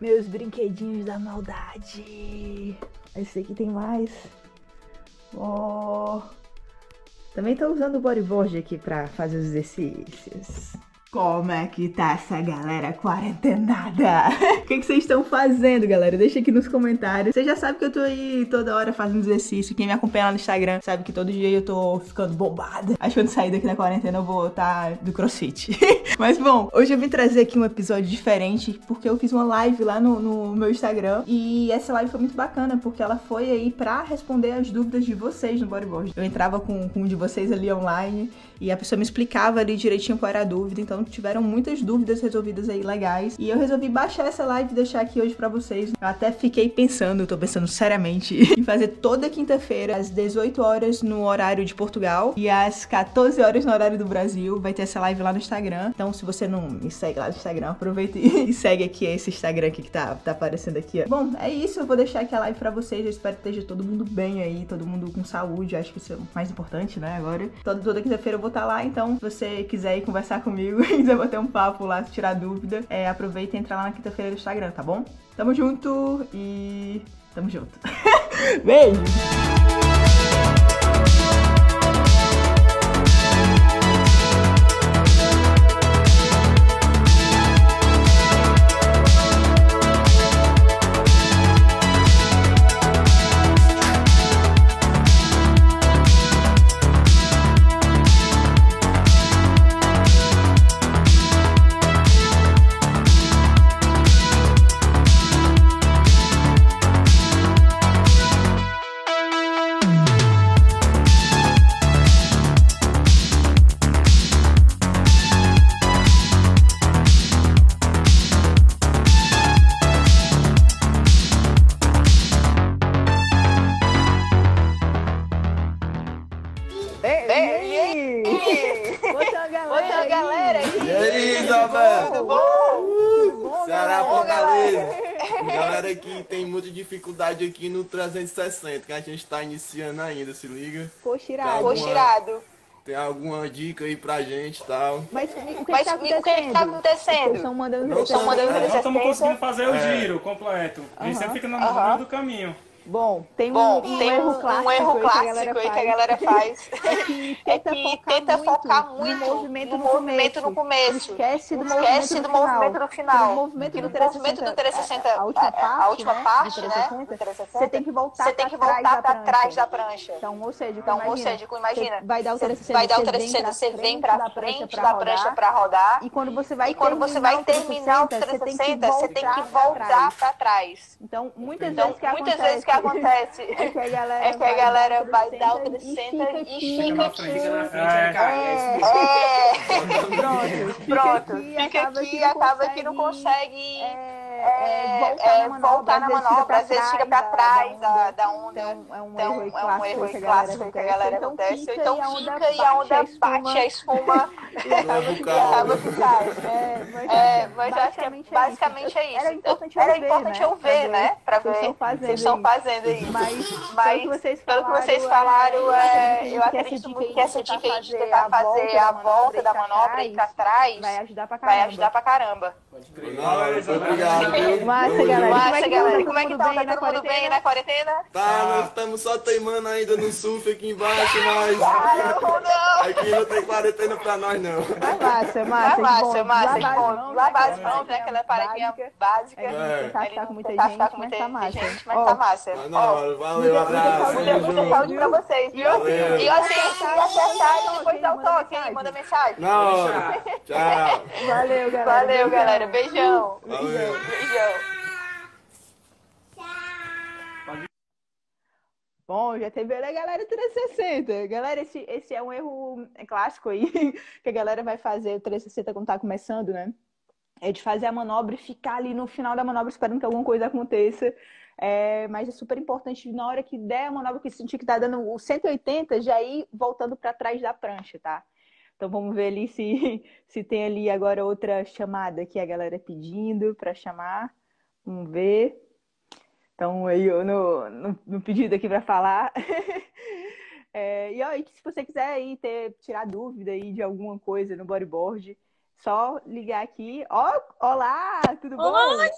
Meus brinquedinhos da maldade. Esse aqui tem mais. Oh. Também tô usando o bodyboard aqui pra fazer os exercícios. Como é que tá essa galera quarentenada? O que, que vocês estão fazendo, galera? Deixa aqui nos comentários. Você já sabe que eu tô aí toda hora fazendo exercício. Quem me acompanha lá no Instagram sabe que todo dia eu tô ficando bombada. Acho que quando sair daqui da quarentena eu vou estar tá do crossfit. Mas bom, hoje eu vim trazer aqui um episódio diferente porque eu fiz uma live lá no, no meu Instagram e essa live foi muito bacana porque ela foi aí pra responder as dúvidas de vocês no bodyboard. Eu entrava com, com um de vocês ali online e a pessoa me explicava ali direitinho qual era a dúvida, então tiveram muitas dúvidas resolvidas aí legais. E eu resolvi baixar essa live e deixar aqui hoje para vocês. Eu até fiquei pensando, tô pensando seriamente, em fazer toda quinta-feira, às 18 horas no horário de Portugal e às 14 horas no horário do Brasil. Vai ter essa live lá no Instagram. Então, se você não me segue lá no Instagram, aproveita e segue aqui esse Instagram aqui que tá, tá aparecendo aqui. Ó. Bom, é isso. Eu vou deixar aqui a live pra vocês. Eu espero que esteja todo mundo bem aí, todo mundo com saúde. Acho que isso é o mais importante, né? Agora. Toda, toda quinta-feira eu vou estar tá lá. Então, se você quiser ir conversar comigo quiser bater um papo lá, tirar dúvida, é, aproveita e entra lá na quinta-feira do Instagram, tá bom? Tamo junto e. Tamo junto. Beijo! Aqui no 360, que a gente tá iniciando ainda, se liga. Coxirado. Coxirado. Tem alguma dica aí pra gente e tal? Mas o que, Mas, tá, acontecendo? O que tá acontecendo? Estão mandando, estão mandando é, Nós estamos conseguindo fazer o é. giro completo. A gente sempre fica no meio do caminho. Bom, tem um, Bom, um, tem erro, clássico, um erro clássico aí que a galera faz. é que tenta, é que focar, tenta muito focar, muito no movimento no, no, movimento no começo. Esquece do, Esquece movimento, do movimento no final. No movimento do 360, do 360 a, última parte, a última parte né? 360, você tem que voltar, você tem que voltar para trás da prancha. Então, ou seja, então, imagina, ou seja, imagina, vai dar o 360, vai dar o 360 você vem para frente da prancha para rodar. E quando você vai terminar o 360, você tem que voltar para trás. Então, muitas vezes que acontece é que a galera, é que a galera vai, dar o 360 e fica aqui. É, é. Pronto. Fica aqui e acaba que não consegue é, é, voltar na manobra, às vezes fica para trás da, da onda. Então, é um então, erro, é um erro clássico que a galera acontece. Então fica e a onda bate a espuma e acaba que cai. É, mas acho que basicamente é isso. Era importante eu ver, né? Pra ver o que vocês estão fazendo aí. Mas, pelo que vocês falaram, eu acredito muito que essa dica aí de tentar fazer a volta da manobra e para trás vai ajudar pra caramba. Obrigado. Massa, galera. Massa, galera. Como é que tá? Tá todo mundo bem na quarentena? Tá, nós estamos só teimando ainda no surf aqui embaixo, mas. não. Aqui não tem quarentena pra nós, não. Mas massa, massa. Mas massa, massa. Lavar as mãos, né? Aquela paradinha básica. É. Tentar ficar com muita gente, mas tá massa. Mas tá massa. Mas na hora, valeu, abraço. Muita saúde pra vocês, viu? E assim, se acertar, depois dá o toque, hein? Manda mensagem. Na hora. Tchau. Valeu, galera. Valeu, galera. Beijão. Valeu. Bom, já teve a galera 360. Galera, esse, esse é um erro clássico aí, que a galera vai fazer o 360 quando tá começando, né? É de fazer a manobra e ficar ali no final da manobra esperando que alguma coisa aconteça. É, mas é super importante na hora que der a manobra que sentir que tá dando o 180, já ir voltando para trás da prancha, tá? Então vamos ver ali se, se tem ali agora outra chamada que a galera pedindo para chamar. Vamos ver. Então aí eu no, no, no pedido aqui para falar. é, e aí, se você quiser aí ter, tirar dúvida aí de alguma coisa no bodyboard, só ligar aqui. Ó, oh, olá, tudo bom? Oi!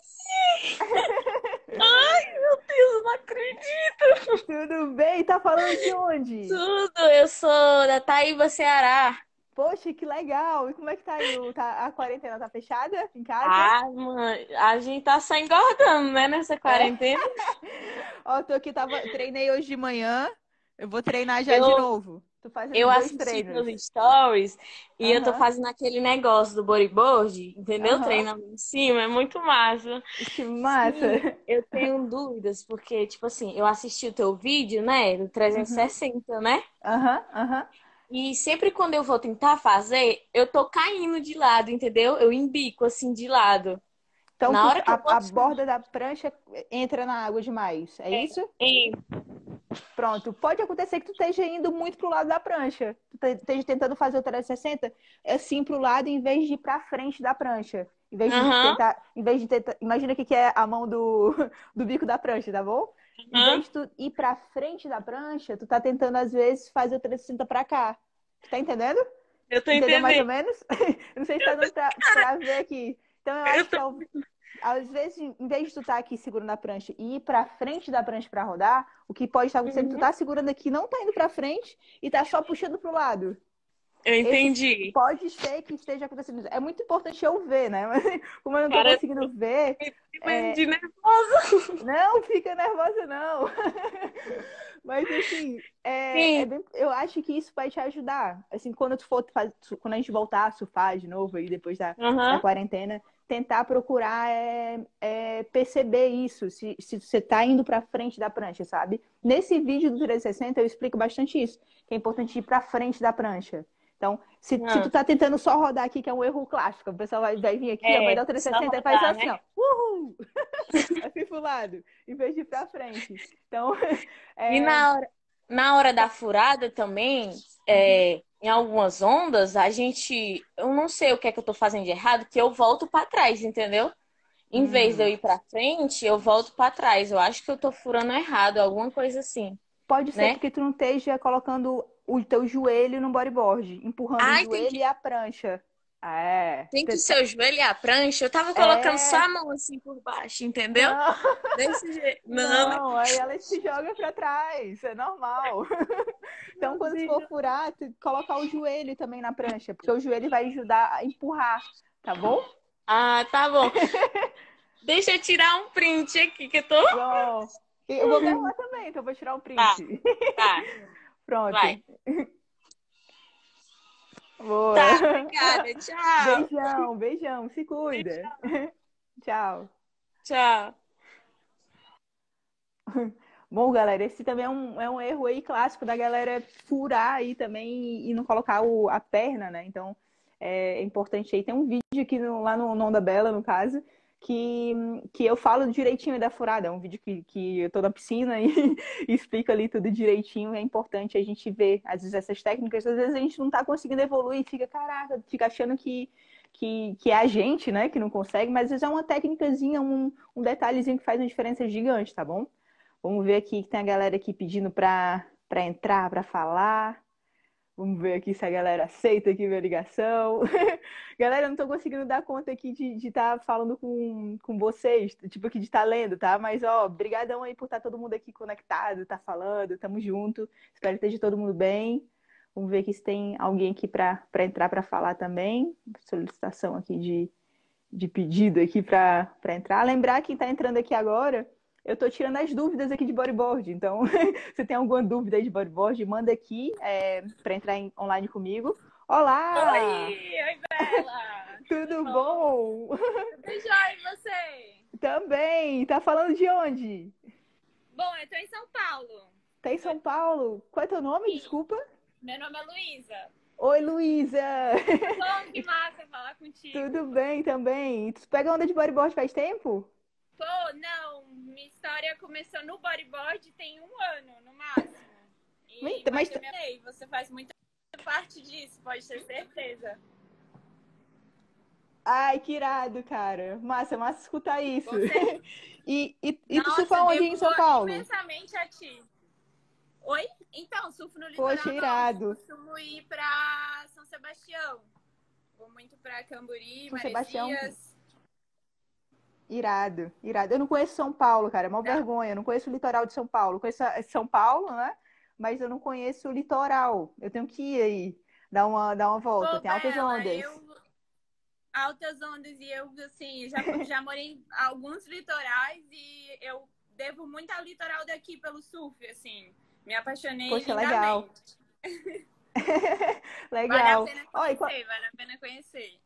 Ai, meu Deus, não acredito. Tudo bem? Tá falando de onde? Tudo, eu sou da Taíba, Ceará. Poxa, que legal! E como é que tá aí? Tá, a quarentena tá fechada em casa? Ah, mãe, a gente tá só engordando, né, nessa quarentena. Ó, tô aqui, tava, treinei hoje de manhã. Eu vou treinar já eu, de novo. Tô fazendo eu assisti treinos. nos stories e eu tô fazendo aquele negócio do bodyboard, entendeu? Treinando em cima, é muito massa. Que massa! Sim, eu tenho dúvidas, porque, tipo assim, eu assisti o teu vídeo, né? Do 360, uhum. né? Aham, uhum, aham. Uhum. E sempre quando eu vou tentar fazer, eu tô caindo de lado, entendeu? Eu embico assim de lado. Então, Na hora que a, a borda da prancha entra na água demais, é, é isso? É. Pronto. Pode acontecer que tu esteja indo muito pro lado da prancha. Tu esteja tentando fazer o 360 assim pro lado em vez de ir pra frente da prancha. Em vez de uhum. tentar, em vez de tentar, imagina o que é a mão do, do bico da prancha, tá bom? Em vez de tu ir pra frente da prancha, tu tá tentando, às vezes, fazer o 360 pra cá. Tu tá entendendo? Eu tô Entendeu entendendo. mais ou menos? não sei se tá dando pra, pra ver aqui. Então, eu acho que às vezes, em vez de tu estar tá aqui segurando a prancha e ir pra frente da prancha pra rodar, o que pode estar acontecendo, uhum. tu tá segurando aqui, não tá indo pra frente e tá só puxando pro lado. Eu entendi. Esse pode ser que esteja acontecendo. É muito importante eu ver, né? Mas como eu não tô Cara, conseguindo ver. É... De. Não, fica nervosa, não. Mas assim, é, é bem... eu acho que isso vai te ajudar. Assim, quando tu for faz... quando a gente voltar a surfar de novo aí depois da, uhum. da quarentena, tentar procurar é, é, perceber isso, se, se você está indo para frente da prancha, sabe? Nesse vídeo do 360 eu explico bastante isso, que é importante ir para frente da prancha. Então, se, se, tu tá tentando só rodar aqui, que é um erro clássico, o pessoal vai, vai vir aqui, é, vai dar o 360 rodar, e faz assim, né? ó, uhul! assim pro lado, em vez de ir pra frente. Então, é... E na hora, na hora da furada também, é, em algumas ondas, a gente, eu não sei o que é que eu tô fazendo de errado, que eu volto para trás, entendeu? Em hum. vez de eu ir para frente, eu volto para trás. Eu acho que eu tô furando errado, alguma coisa assim. Pode ser né? porque tu não esteja colocando o teu joelho no bodyboard, empurrando Ai, o joelho que... e a prancha. É. Tem que ser o joelho e a prancha. Eu tava colocando é... só a mão assim por baixo, entendeu? Não. Desse jeito. Não, não, aí ela se joga pra trás. É normal. então, quando for furar, colocar o joelho também na prancha, porque o joelho vai ajudar a empurrar, tá bom? Ah, tá bom. Deixa eu tirar um print aqui que eu tô. Bom. Eu vou gravar também, então eu vou tirar um print. Tá. tá. Pronto. Vai. Boa. Tá, obrigada. Tchau. Beijão, beijão. Se cuida. Beijão. Tchau. Tchau. Bom, galera, esse também é um, é um erro aí clássico da galera furar aí também e, não colocar o, a perna, né? Então, é importante aí. Tem um vídeo aqui no, lá no, no Onda Bela, no caso, que, que eu falo direitinho da furada. É um vídeo que, que eu tô na piscina e, explico ali tudo direitinho. É importante a gente ver, às vezes, essas técnicas. Às vezes a gente não tá conseguindo evoluir fica, caraca, fica achando que, que, que é a gente, né, que não consegue, mas às vezes é uma técnicazinha, um, um detalhezinho que faz uma diferença gigante, tá bom? Vamos ver aqui que tem a galera aqui pedindo pra, pra entrar, pra falar. Vamos ver aqui se a galera aceita aqui minha ligação. galera, eu não tô conseguindo dar conta aqui de estar tá falando com, com vocês, tipo aqui de estar tá lendo, tá? Mas, ó, brigadão aí por estar tá todo mundo aqui conectado, tá falando, tamo junto. Espero que esteja todo mundo bem. Vamos ver aqui se tem alguém aqui para entrar para falar também. Solicitação aqui de, de pedido aqui para entrar. Lembrar quem está entrando aqui agora eu estou tirando as dúvidas aqui de bodyboard. Então, se tem alguma dúvida aí de bodyboard, manda aqui é, para entrar em, online comigo. Olá! Oi, oi, Bela! Tudo bom? Tudo jóia, e você? Também! Tá falando de onde? Bom, eu tô em São Paulo. Tá em São Paulo? Qual é teu nome? Sim. Desculpa. Meu nome é Luísa. Oi, Luísa! Bom, que massa falar contigo. Tudo bem também. Tu pega onda de bodyboard faz tempo? Pô, não, minha história começou no bodyboard tem um ano, no máximo. E, Eita, mas, mas eu você faz muita parte disso, pode ter certeza. Ai, que irado, cara. Massa, massa escutar isso. e e, e Nossa, tu surfa onde em São Paulo? imensamente a ti. Oi? Então, surfo no litoral. Poxa, irado. Eu costumo ir pra São Sebastião. Vou muito pra Camburi, São Maresias. Sebastião. Irado, irado. Eu não conheço São Paulo, cara, é uma vergonha. Eu não conheço o litoral de São Paulo. Eu conheço São Paulo, né? Mas eu não conheço o litoral. Eu tenho que ir aí, dar uma, dar uma volta. Pô, Tem altas Bela, ondas. Eu... Altas ondas e eu, assim, já, já morei em alguns litorais e eu devo muito ao litoral daqui pelo surf, assim. Me apaixonei Poxa, legal. legal. Vale a pena conhecer, Oi, vale a pena conhecer.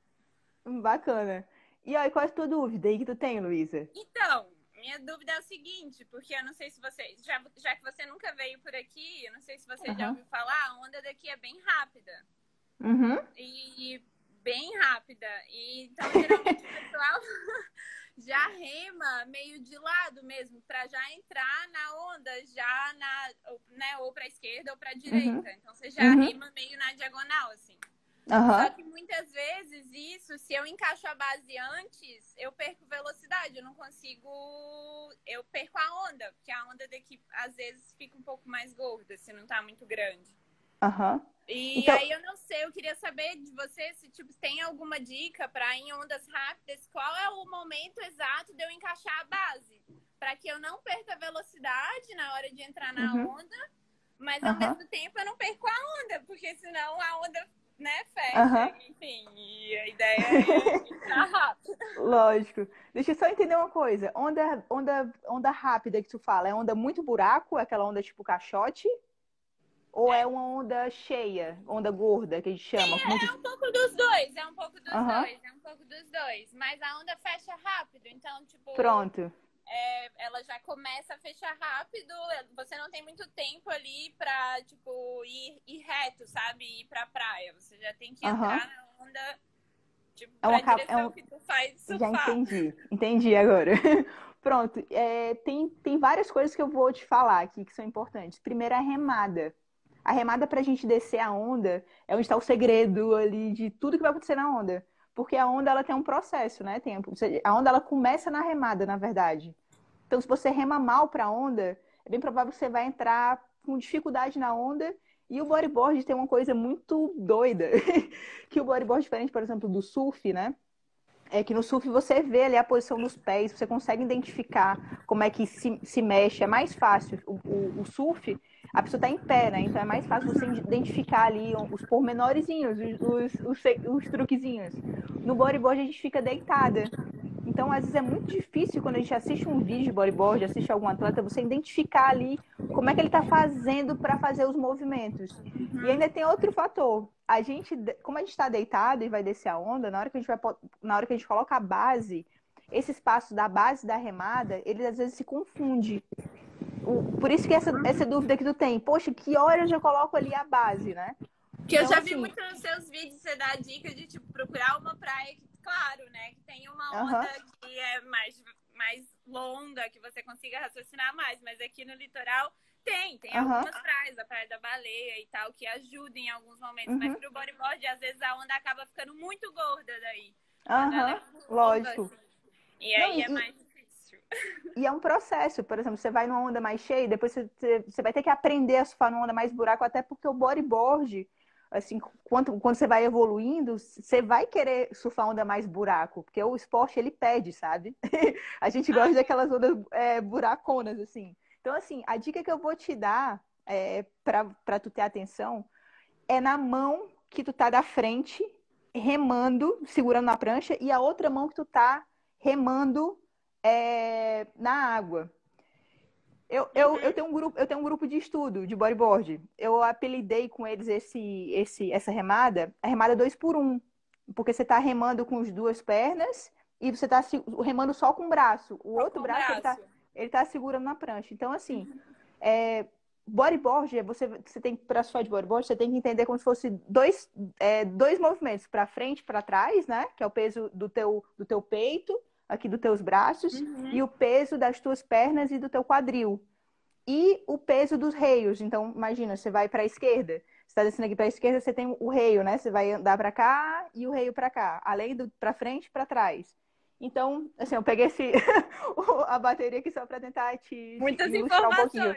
Bacana. E aí, qual é a tua dúvida aí que tu tem, Luísa? Então, minha dúvida é o seguinte, porque eu não sei se você, já, já que você nunca veio por aqui, eu não sei se você uhum. já ouviu falar, a onda daqui é bem rápida. Uhum. E bem rápida. E então, geralmente, o pessoal já rema meio de lado mesmo, para já entrar na onda, já na, né, ou para esquerda ou para direita. Uhum. Então, você já uhum. rema meio na diagonal, assim. Uhum. Só que muitas vezes isso, se eu encaixo a base antes, eu perco velocidade, eu não consigo. Eu perco a onda, porque a onda daqui às vezes fica um pouco mais gorda, se não tá muito grande. Uhum. E então... aí eu não sei, eu queria saber de você se tipo, tem alguma dica para em ondas rápidas, qual é o momento exato de eu encaixar a base? Para que eu não perca velocidade na hora de entrar na uhum. onda, mas ao mesmo tempo eu não perco a onda, porque senão a onda né, fecha, uhum. enfim, e a ideia é entrar rápido. Lógico. Deixa eu só entender uma coisa. Onda, onda, onda rápida que tu fala, é onda muito buraco, aquela onda tipo caixote? Ou é, é uma onda cheia, onda gorda, que a gente chama? Sim, muito... é um pouco dos dois, é um pouco dos uhum. dois, é um pouco dos dois. Mas a onda fecha rápido, então, tipo... Pronto é, ela já começa a fechar rápido, você não tem muito tempo ali pra, tipo, ir, ir reto, sabe? Ir pra praia. Você já tem que entrar na onda, tipo, é uma, direção é um... que tu faz surfar. Já entendi, entendi agora. Pronto, é, tem, tem várias coisas que eu vou te falar aqui que são importantes. Primeiro, a remada. A remada pra gente descer a onda é onde está o segredo ali de tudo que vai acontecer na onda. Porque a onda ela tem um processo, né? Tem, a onda ela começa na remada, na verdade. Então, se você rema mal para a onda, é bem provável que você vai entrar com dificuldade na onda. E o bodyboard tem uma coisa muito doida, que o bodyboard, diferente, por exemplo, do surf, né? É que no surf você vê ali a posição dos pés, você consegue identificar como é que se, se mexe, é mais fácil. O, o, o surf, a pessoa está em pé, né? Então é mais fácil você identificar ali os pormenorizinhos, os, os, os, os truquezinhos. No bodyboard a gente fica deitada. Então, às vezes é muito difícil quando a gente assiste um vídeo de bodyboard, assiste algum atleta, você identificar ali como é que ele está fazendo para fazer os movimentos. Uhum. E ainda tem outro fator. A gente, como a gente está deitado e vai descer a onda, na hora que a gente vai, na hora que a gente coloca a base, esse espaço da base da remada, ele às vezes se confunde. Por isso que essa, essa dúvida que tu tem, poxa, que horas eu coloco ali a base, né? Que então, eu já assim, vi muito nos seus vídeos você dá a dica de tipo procurar uma praia que claro, né? Que tem uma onda uhum. que é mais, mais longa, que você consiga raciocinar mais. Mas aqui no litoral tem, tem uhum. algumas praias, a Praia da Baleia e tal, que ajudam em alguns momentos. Uhum. Mas pro bodyboard, às vezes a onda acaba ficando muito gorda daí. Aham, é lógico. Assim. E aí Não, é e... mais. E é um processo, por exemplo, você vai numa onda mais cheia, depois você, você vai ter que aprender a surfar numa onda mais buraco, até porque o bodyboard assim, quando, quando você vai evoluindo, você vai querer surfar onda mais buraco, porque o esporte ele pede, sabe? a gente gosta daquelas ondas é, buraconas, assim. Então, assim, a dica que eu vou te dar é, para tu ter atenção é na mão que tu tá da frente, remando, segurando na prancha, e a outra mão que tu tá remando é, na água. Eu, eu, eu, tenho um grupo, eu tenho um grupo de estudo de bodyboard. Eu apelidei com eles esse, esse, essa remada, a remada 2 por 1 um, Porque você está remando com as duas pernas e você está remando só com o braço. O só outro braço, braço, ele está tá segurando na prancha. Então, assim, é, bodyboard, você, você tem, para sua de bodyboard, você tem que entender como se fosse dois, é, dois movimentos, para frente para trás, né? Que é o peso do teu, do teu peito aqui dos teus braços uhum. e o peso das tuas pernas e do teu quadril. E o peso dos reios. Então, imagina, você vai para a esquerda. Você está descendo aqui para a esquerda, você tem o reio, né? Você vai andar para cá e o reio para cá. Além do para frente e para trás. Então, assim, eu peguei esse, a bateria aqui só para tentar te, Muitas te um pouquinho.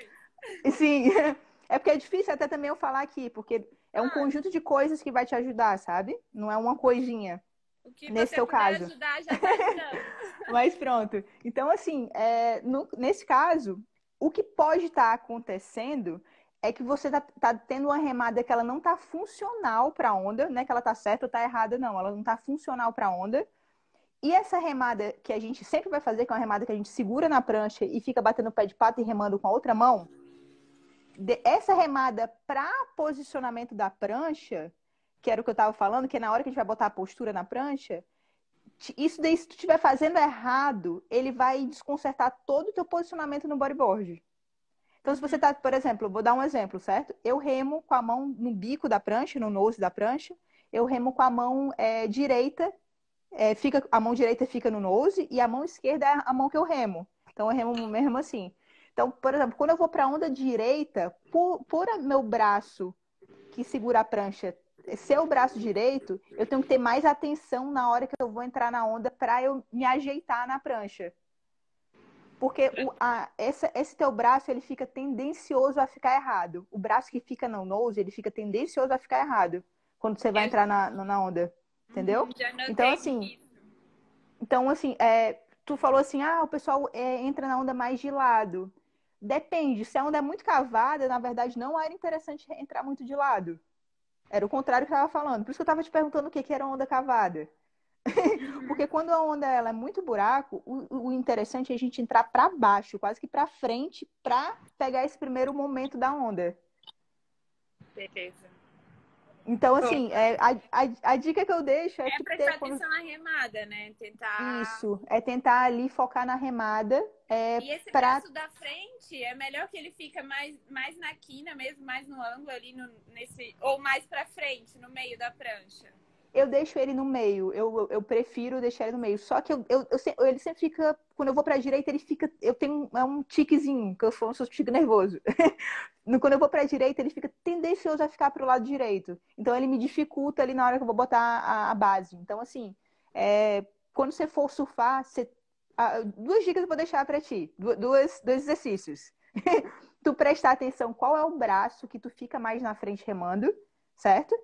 Sim, é porque é difícil até também eu falar aqui, porque é um ah. conjunto de coisas que vai te ajudar, sabe? Não é uma coisinha. O que Nesse você seu caso. ajudar, já tá. Mas pronto. Então, assim, é, no, nesse caso, o que pode estar tá acontecendo é que você tá, tá, tendo uma remada que ela não tá funcional para a onda, não é que ela tá certa ou tá errada, não. Ela não tá funcional para a onda. E essa remada que a gente sempre vai fazer, que é uma remada que a gente segura na prancha e fica batendo o pé de pato e remando com a outra mão, essa remada para posicionamento da prancha, que era o que eu estava falando, que é na hora que a gente vai botar a postura na prancha, isso daí, se tu estiver fazendo errado, ele vai desconcertar todo o teu posicionamento no bodyboard. Então, se você tá, por exemplo, vou dar um exemplo, certo? Eu remo com a mão no bico da prancha, no nose da prancha, eu remo com a mão é, direita, é, fica, a mão direita fica no nose e a mão esquerda é a mão que eu remo. Então, eu remo mesmo assim. Então, por exemplo, quando eu vou para a onda direita, por, por meu braço que segura a prancha ser o braço direito, eu tenho que ter mais atenção na hora que eu vou entrar na onda para eu me ajeitar na prancha. Porque o, a, essa, esse teu braço, ele fica tendencioso a ficar errado. O braço que fica no nose, ele fica tendencioso a ficar errado. Quando você vai entrar na, na onda. Entendeu? Então, assim... Então, assim, é, tu falou assim, ah, o pessoal é, entra na onda mais de lado. Depende. Se a onda é muito cavada, na verdade, não era interessante entrar muito de lado. Era o contrário que eu estava falando. Por isso que eu estava te perguntando o que, que era onda cavada. Porque quando a onda ela é muito buraco, o, o interessante é a gente entrar para baixo, quase que para frente, para pegar esse primeiro momento da onda. Beleza. Então, assim, é, a, a, a, dica que eu deixo é, é que prestar ter, atenção na remada, né? Tentar. Isso, é tentar ali focar na remada. É, e esse pra... braço da frente é melhor que ele fica mais, mais na quina mesmo, mais no ângulo ali, no, nesse, ou mais pra frente, no meio da prancha eu deixo ele no meio. Eu, eu, eu, prefiro deixar ele no meio. Só que eu, eu, eu, ele sempre fica. Quando eu vou pra direita, ele fica. Eu tenho é um tiquezinho, que eu sou um tique nervoso. quando eu vou pra direita, ele fica tendencioso a ficar pro lado direito. Então ele me dificulta ali na hora que eu vou botar a, a base. Então, assim, é, quando você for surfar, você, duas dicas eu vou deixar para ti. Duas, dois exercícios. tu prestar atenção qual é o braço que tu fica mais na frente remando, certo?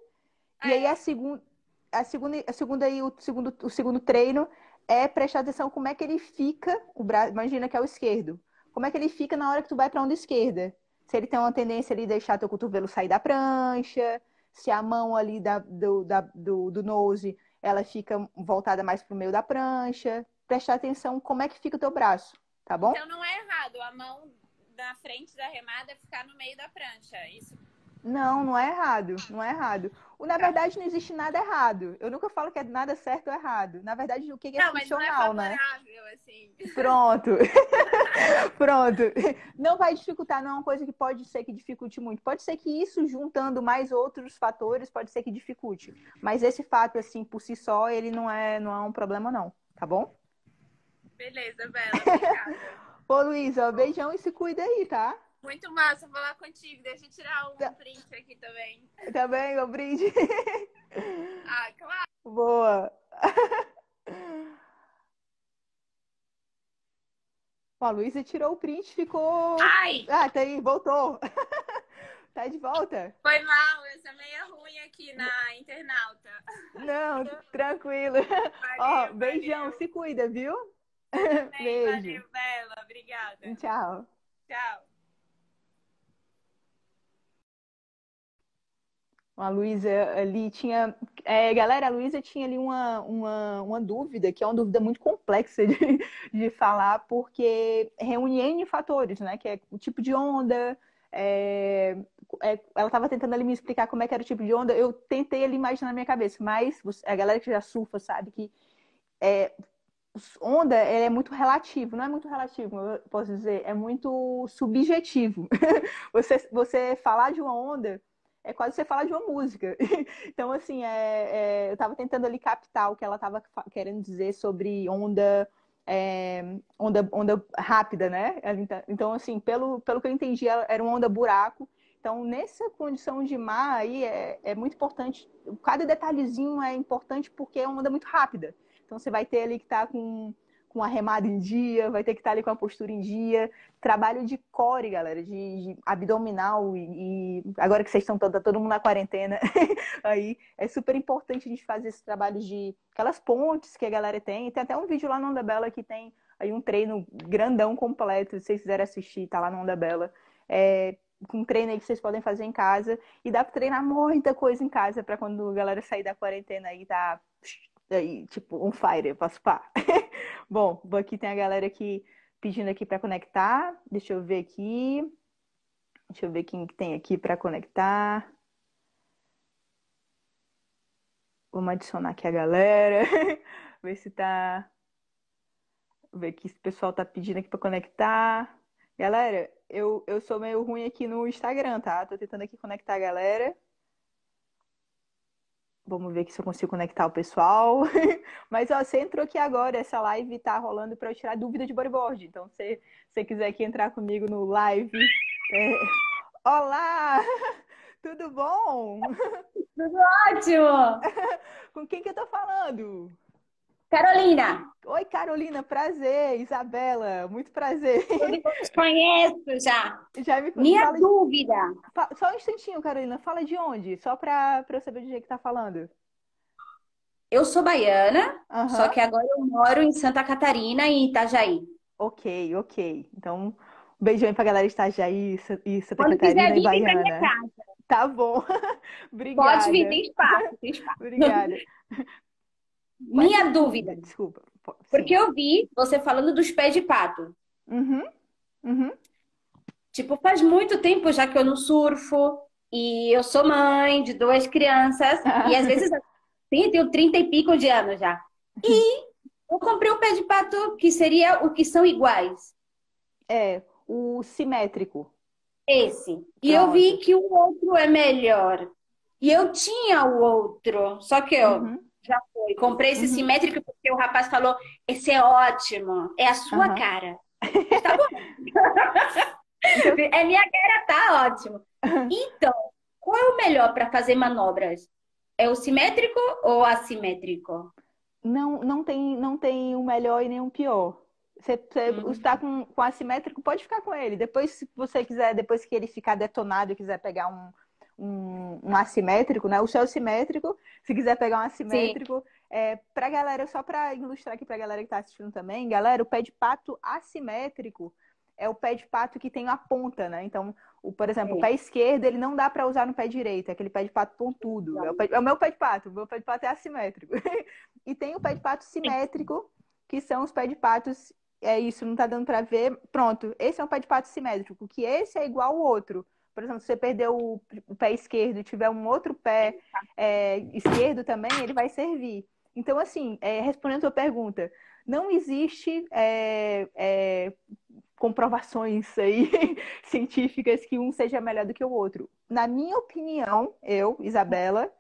E aí a segunda a segunda, a segunda aí, o segundo, o segundo treino é prestar atenção como é que ele fica, o braço, imagina que é o esquerdo, como é que ele fica na hora que tu vai para onda esquerda. Se ele tem uma tendência ali de deixar teu cotovelo sair da prancha, se a mão ali da, do, da, do, do nose, ela fica voltada mais pro meio da prancha. Prestar atenção como é que fica o teu braço, tá bom? Então não é errado a mão da frente da remada ficar no meio da prancha. Isso não, não é errado, não é errado. Na verdade, não existe nada errado. Eu nunca falo que é nada certo ou errado. Na verdade, o que é não, funcional, não é né? Assim. Pronto. Pronto. Não vai dificultar, não é uma coisa que pode ser que dificulte muito. Pode ser que isso, juntando mais outros fatores, pode ser que dificulte. Mas esse fato, assim, por si só, ele não é, não é um problema, não. Tá bom? Beleza, Bela. Obrigada. Ô, Luísa, beijão e se cuida aí, tá? Muito massa falar contigo. Deixa eu tirar um tá. print aqui também. Também, tá o brinde. ah, claro. Boa. A Luísa tirou o print, ficou. Ai! Ah, tá aí, voltou. tá de volta? Foi mal, eu sou meio ruim aqui na internauta. Não, tranquilo. Ó, beijão, valeu. se cuida, viu? Beijo. Valeu, Bela. Obrigada. Tchau. Tchau. A Luísa ali tinha. É, galera, a Luísa tinha ali uma, uma, uma dúvida, que é uma dúvida muito complexa de, de falar, porque reúne N fatores, né? Que é o tipo de onda. É, é, ela estava tentando ali me explicar como é que era o tipo de onda. Eu tentei ali imaginar na minha cabeça, mas a galera que já surfa sabe que é, onda é muito relativo, não é muito relativo, eu posso dizer, é muito subjetivo. você, você falar de uma onda é quase você falar de uma música. então, assim, é, é, eu estava tentando ali captar o que ela estava querendo dizer sobre onda, é, onda, onda rápida, né? Então, assim, pelo, pelo que eu entendi, era uma onda buraco. Então, nessa condição de mar aí, é, é muito importante, cada detalhezinho é importante porque é uma onda muito rápida. Então, você vai ter ali que tá com com a remada em dia, vai ter que estar ali com a postura em dia. Trabalho de core, galera, de, de abdominal e, e, agora que vocês estão todo, todo mundo na quarentena, aí é super importante a gente fazer esse trabalho de aquelas pontes que a galera tem. Tem até um vídeo lá no Onda Bela que tem aí um treino grandão completo, se vocês quiserem assistir, tá lá no Onda Bela. É, com um treino aí que vocês podem fazer em casa. E dá pra treinar muita coisa em casa para quando a galera sair da quarentena aí tá aí, tipo, um fire, posso pá. Bom, aqui tem a galera aqui pedindo aqui para conectar. Deixa eu ver aqui. Deixa eu ver quem que tem aqui para conectar. Vamos adicionar aqui a galera. ver se tá. Ver que o pessoal tá pedindo aqui para conectar. Galera, eu, eu sou meio ruim aqui no Instagram, tá? Tô tentando aqui conectar a galera. Vamos ver se eu consigo conectar o pessoal. Mas, ó, você entrou aqui agora, essa live tá rolando para eu tirar dúvida de bodyboard. Então, se você quiser aqui entrar comigo no live. É... Olá! Tudo bom? Tudo ótimo! Com quem que eu tô falando? Carolina. Oi, Carolina, prazer. Isabela, muito prazer. Eu te conheço já. Já me Minha dúvida. De... Só um instantinho, Carolina. Fala de onde? Só para eu saber de que tá falando. Eu sou baiana, uhum. só que agora eu moro em Santa Catarina, em Itajaí. Ok, ok. Então, um beijão pra galera de Itajaí e Santa Quando Catarina e Baiana. Tá bom. Obrigada. Pode vir, tem espaço, tem espaço. Obrigada. Minha dúvida. Desculpa. Sim. Porque eu vi você falando dos pés de pato. Uhum. Uhum. Tipo, faz muito tempo já que eu não surfo. E eu sou mãe de duas crianças. e às vezes sim, tenho 30 e pico de anos já. E eu comprei um pé de pato que seria o que são iguais. É, o simétrico. Esse. Pronto. E eu vi que o outro é melhor. E eu tinha o outro, só que eu uhum. Já foi. Comprei esse uhum. simétrico porque o rapaz falou: esse é ótimo, é a sua uhum. cara. tá bom. é minha cara, tá ótimo. Então, qual é o melhor para fazer manobras? É o simétrico ou assimétrico? Não, não tem, não tem um melhor e nem um pior. Você, você uhum. está com, com assimétrico, pode ficar com ele. Depois, se você quiser, depois que ele ficar detonado e quiser pegar um, um, um, assimétrico, né? O céu simétrico, se quiser pegar um assimétrico. É, pra galera, só para ilustrar aqui pra galera que tá assistindo também, galera, o pé de pato assimétrico é o pé de pato que tem a ponta, né? Então, o, por exemplo, o pé esquerdo, ele não dá para usar no pé direito, é aquele pé de pato pontudo. É o, pé, é o, meu pé de pato, o meu pé de pato é assimétrico. e tem o pé de pato simétrico, que são os pés de patos, é isso, não tá dando para ver. Pronto, esse é um pé de pato simétrico, que esse é igual ao outro por exemplo, se você perder o, o pé esquerdo e tiver um outro pé é, esquerdo também, ele vai servir. Então, assim, é, respondendo a sua pergunta, não existe é, é comprovações aí científicas que um seja melhor do que o outro. Na minha opinião, eu, Isabela,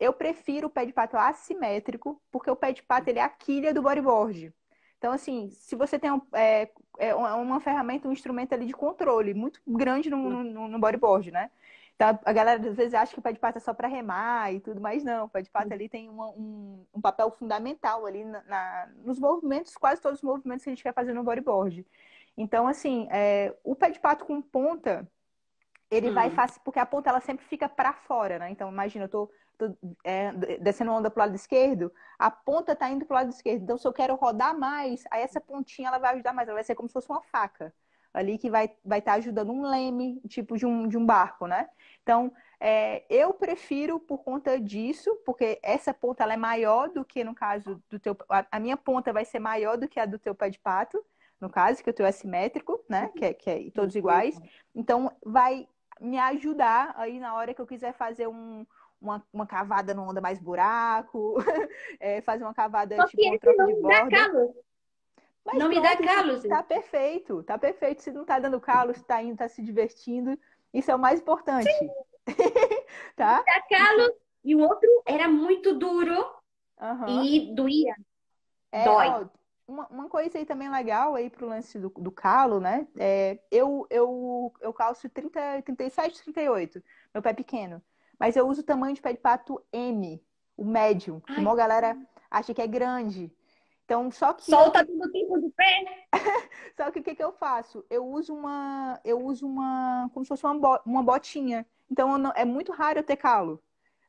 eu prefiro o pé de pato assimétrico, porque o pé de pato ele é a quilha do bodyboard. Então, assim, se você tem um, é, é uma ferramenta, um instrumento ali de controle muito grande no, no, no bodyboard, né? Então, a galera às vezes acha que o pé de pato é só para remar e tudo, mas não. O pé de pato ali tem uma, um, um, papel fundamental ali na, na, nos movimentos, quase todos os movimentos que a gente quer fazer no bodyboard. Então, assim, é, o pé de pato com ponta, ele hum. vai fácil, porque a ponta ela sempre fica para fora, né? Então, imagina, eu tô tô é, descendo onda pro lado esquerdo, a ponta tá indo pro lado esquerdo. Então, se eu quero rodar mais, aí essa pontinha ela vai ajudar mais. Ela vai ser como se fosse uma faca ali que vai estar vai tá ajudando um leme, tipo de um, de um barco, né? Então, é, eu prefiro por conta disso, porque essa ponta ela é maior do que no caso do teu. A, a minha ponta vai ser maior do que a do teu pé de pato, no caso, que o teu é simétrico, né? Que é, que é todos iguais. Então, vai me ajudar aí na hora que eu quiser fazer um, uma, uma cavada no onda mais buraco, é, fazer uma cavada Só tipo uma troca de borda. Mas não pronto, me dá calo. Tá perfeito, tá perfeito. Se não tá dando calo, se tá indo, tá se divertindo, isso é o mais importante. tá? Me dá calo e o outro era muito duro uhum. e doía. É, Dói. Ó, uma, uma coisa aí também legal aí pro lance do, do calo, né? É, eu, eu, eu calço 30, 37, 38, meu pé pequeno. Mas eu uso o tamanho de pé de pato M, o médium, que a galera acha que é grande. Então, só que. Solta eu... tudo tipo do pé. só que o que, que eu faço? Eu uso uma. Eu uso uma. Como se fosse uma, uma botinha. Então, não... é muito raro eu ter calo.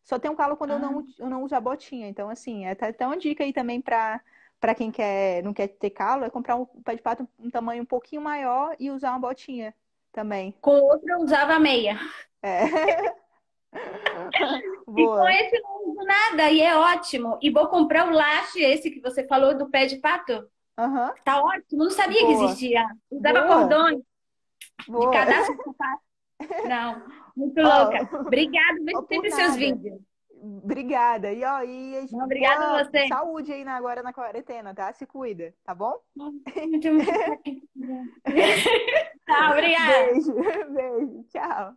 Só tem um calo quando ah. eu, não, ah. eu não uso a botinha. Então, assim, é até uma dica aí também pra, pra quem quer, não quer ter calo, é comprar um pé de pato um tamanho um pouquinho maior e usar uma botinha também. Com outro eu usava meia. É. e com esse não uso nada e é ótimo. E vou comprar o lache, esse que você falou do pé de pato. Uhum. Tá ótimo, não sabia Boa. que existia. Usava Boa. cordões Boa. de cadastro. Não, muito louca. Oh. Obrigada, vejo sempre seus vídeos. Obrigada. E, ó, e Não, obrigada a você. Saúde aí na, agora na quarentena, tá? Se cuida, tá bom? tá, obrigada. Beijo, beijo. Tchau.